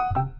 you